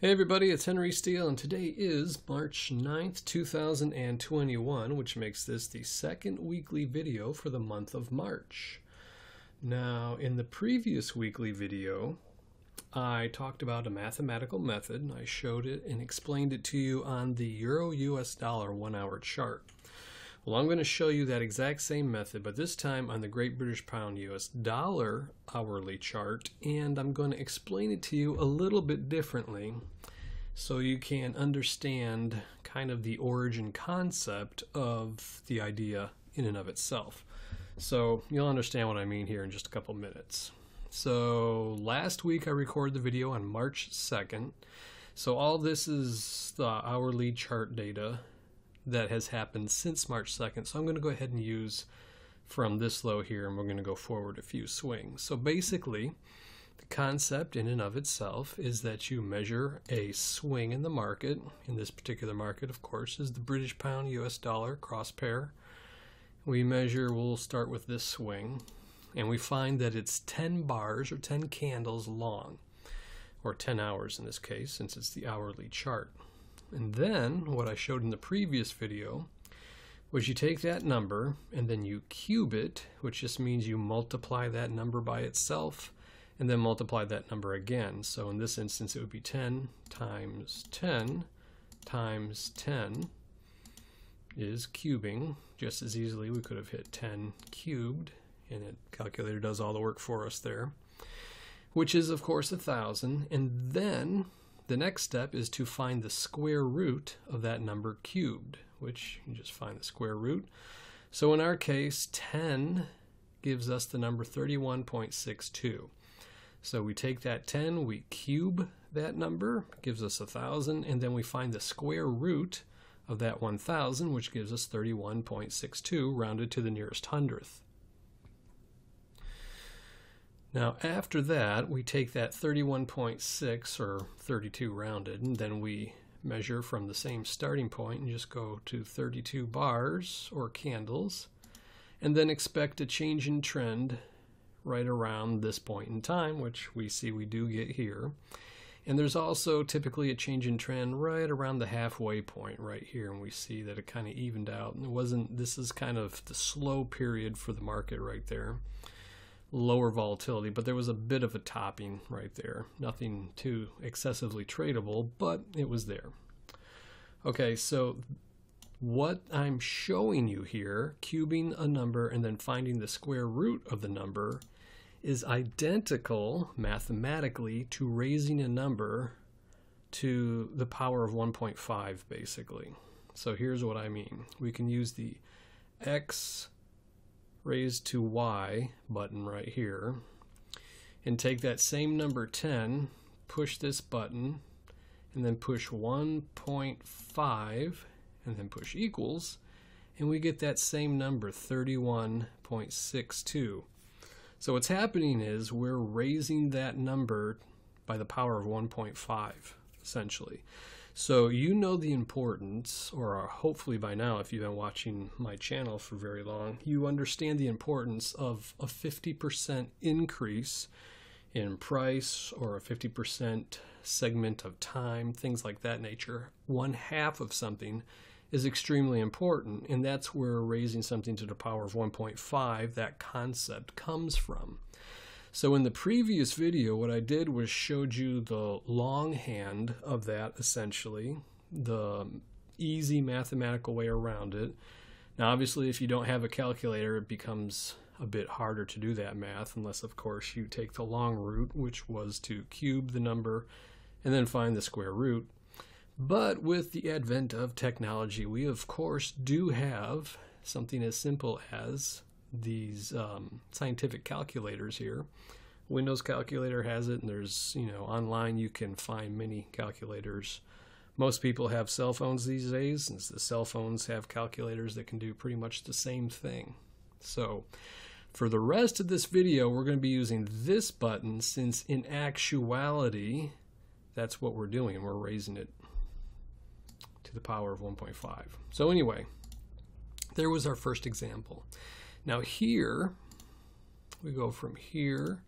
Hey everybody, it's Henry Steele, and today is March 9th, 2021, which makes this the second weekly video for the month of March. Now, in the previous weekly video, I talked about a mathematical method. And I showed it and explained it to you on the Euro US dollar one hour chart. Well, I'm going to show you that exact same method, but this time on the Great British Pound US dollar hourly chart, and I'm going to explain it to you a little bit differently so you can understand kind of the origin concept of the idea in and of itself. So you'll understand what I mean here in just a couple minutes. So last week I recorded the video on March 2nd. So all this is the hourly chart data that has happened since March 2nd. So I'm going to go ahead and use from this low here and we're going to go forward a few swings. So basically, the concept in and of itself is that you measure a swing in the market. In this particular market, of course, is the British pound US dollar cross pair. We measure, we'll start with this swing, and we find that it's 10 bars or 10 candles long, or 10 hours in this case, since it's the hourly chart. And then what I showed in the previous video was you take that number and then you cube it, which just means you multiply that number by itself and then multiply that number again. So in this instance it would be 10 times 10 times 10 is cubing. Just as easily we could have hit 10 cubed and it calculator does all the work for us there, which is of course a thousand. And then the next step is to find the square root of that number cubed, which you just find the square root. So in our case, 10 gives us the number 31.62. So we take that 10, we cube that number, gives us a 1,000, and then we find the square root of that 1,000, which gives us 31.62, rounded to the nearest hundredth. Now after that, we take that 31.6 or 32 rounded, and then we measure from the same starting point and just go to 32 bars or candles, and then expect a change in trend right around this point in time, which we see we do get here. And there's also typically a change in trend right around the halfway point right here, and we see that it kind of evened out. And it wasn't, this is kind of the slow period for the market right there lower volatility, but there was a bit of a topping right there. Nothing too excessively tradable, but it was there. Okay, so what I'm showing you here, cubing a number and then finding the square root of the number, is identical mathematically to raising a number to the power of 1.5 basically. So here's what I mean. We can use the x raised to y button right here and take that same number 10, push this button, and then push 1.5 and then push equals, and we get that same number 31.62. So what's happening is we're raising that number by the power of 1.5 essentially. So you know the importance, or uh, hopefully by now, if you've been watching my channel for very long, you understand the importance of a 50% increase in price or a 50% segment of time, things like that nature. One half of something is extremely important, and that's where raising something to the power of 1.5, that concept comes from. So in the previous video, what I did was showed you the longhand of that, essentially, the easy mathematical way around it. Now, obviously, if you don't have a calculator, it becomes a bit harder to do that math, unless, of course, you take the long route, which was to cube the number and then find the square root. But with the advent of technology, we, of course, do have something as simple as these um, scientific calculators here. Windows calculator has it, and there's, you know, online you can find many calculators. Most people have cell phones these days, since the cell phones have calculators that can do pretty much the same thing. So, for the rest of this video, we're going to be using this button since in actuality, that's what we're doing. We're raising it to the power of 1.5. So anyway, there was our first example. Now here, we go from here,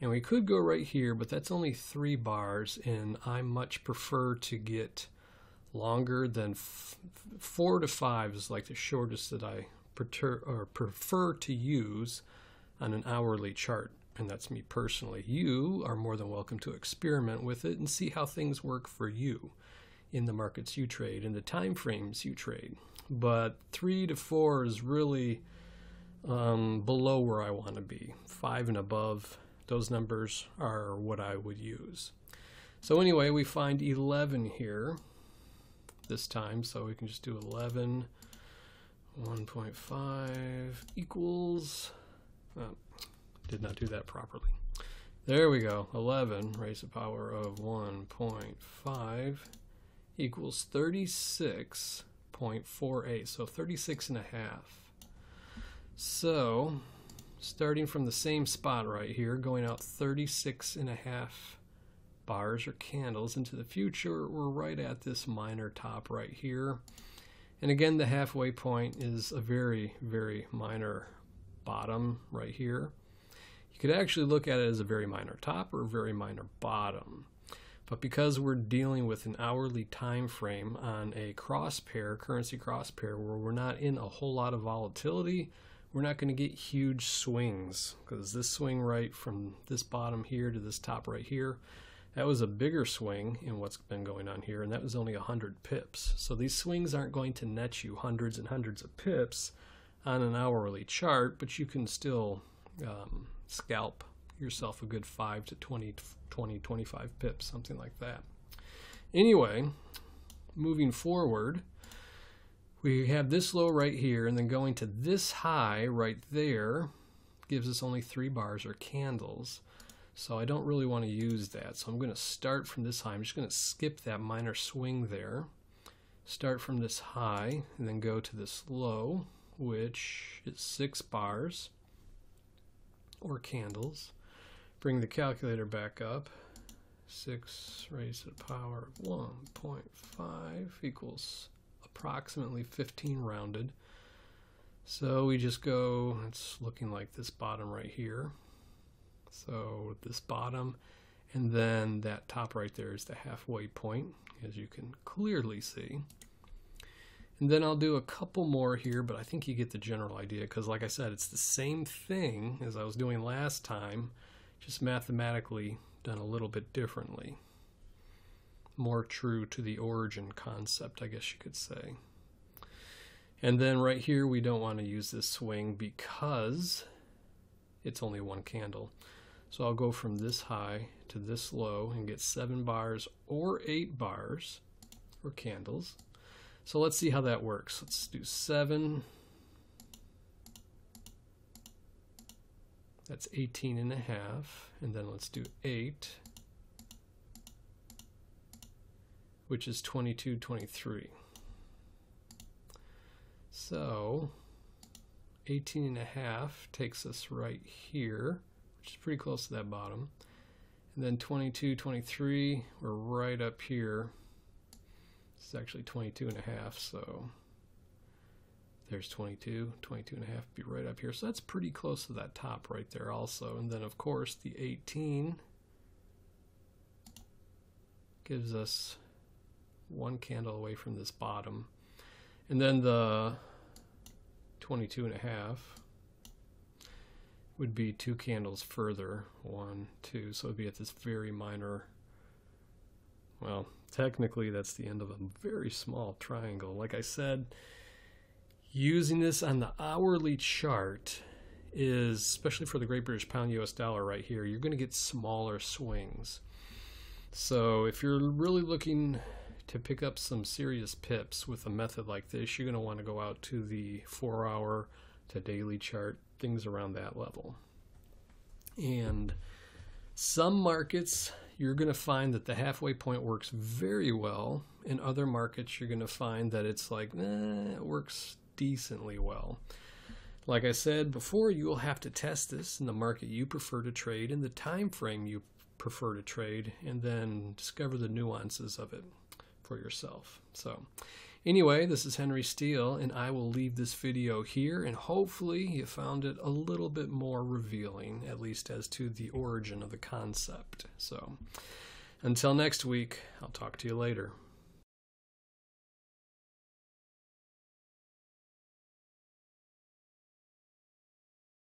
And we could go right here, but that's only three bars, and I much prefer to get longer than four to five is like the shortest that I prefer, or prefer to use on an hourly chart. And that's me personally. You are more than welcome to experiment with it and see how things work for you in the markets you trade, in the time frames you trade. But three to four is really um, below where I want to be. Five and above, those numbers are what I would use. So anyway, we find 11 here this time, so we can just do 11. 1.5 equals, oh, did not do that properly. There we go, 11 raised to the power of 1.5 equals 36.48, so 36 and a half. So, starting from the same spot right here, going out 36 and a half bars or candles into the future, we're right at this minor top right here. And again, the halfway point is a very, very minor bottom right here. You could actually look at it as a very minor top or a very minor bottom. But because we're dealing with an hourly time frame on a cross pair, currency cross pair, where we're not in a whole lot of volatility, we're not going to get huge swings because this swing right from this bottom here to this top right here, that was a bigger swing in what's been going on here, and that was only 100 pips. So these swings aren't going to net you hundreds and hundreds of pips on an hourly chart, but you can still um, scalp yourself a good 5 to 20, 20, 25 pips, something like that. Anyway, moving forward, we have this low right here, and then going to this high right there gives us only three bars or candles. So I don't really want to use that. So I'm going to start from this high. I'm just going to skip that minor swing there. Start from this high and then go to this low, which is six bars or candles. Bring the calculator back up. 6 raised to the power of 1.5 equals approximately 15 rounded. So we just go, it's looking like this bottom right here. So this bottom, and then that top right there is the halfway point, as you can clearly see. And then I'll do a couple more here, but I think you get the general idea because like I said, it's the same thing as I was doing last time, just mathematically done a little bit differently more true to the origin concept, I guess you could say. And then right here, we don't want to use this swing because it's only one candle. So I'll go from this high to this low and get seven bars or eight bars or candles. So let's see how that works. Let's do seven. That's 18 and a half. And then let's do eight. Which is 22, 23. So 18 and a half takes us right here, which is pretty close to that bottom. And then 22, 23, we're right up here. Is actually 22 and a half, so there's 22, 22 and a half be right up here. So that's pretty close to that top right there also. And then of course the 18 gives us one candle away from this bottom. And then the 22 and a half would be two candles further. One, two. So it would be at this very minor, well, technically that's the end of a very small triangle. Like I said, using this on the hourly chart is, especially for the Great British Pound US dollar right here, you're going to get smaller swings. So if you're really looking to pick up some serious pips with a method like this, you're going to want to go out to the four hour to daily chart, things around that level. And some markets, you're going to find that the halfway point works very well. In other markets, you're going to find that it's like, eh, it works decently well. Like I said before, you will have to test this in the market you prefer to trade in the time frame you prefer to trade and then discover the nuances of it for yourself. So, Anyway, this is Henry Steele, and I will leave this video here, and hopefully you found it a little bit more revealing, at least as to the origin of the concept. So, until next week, I'll talk to you later.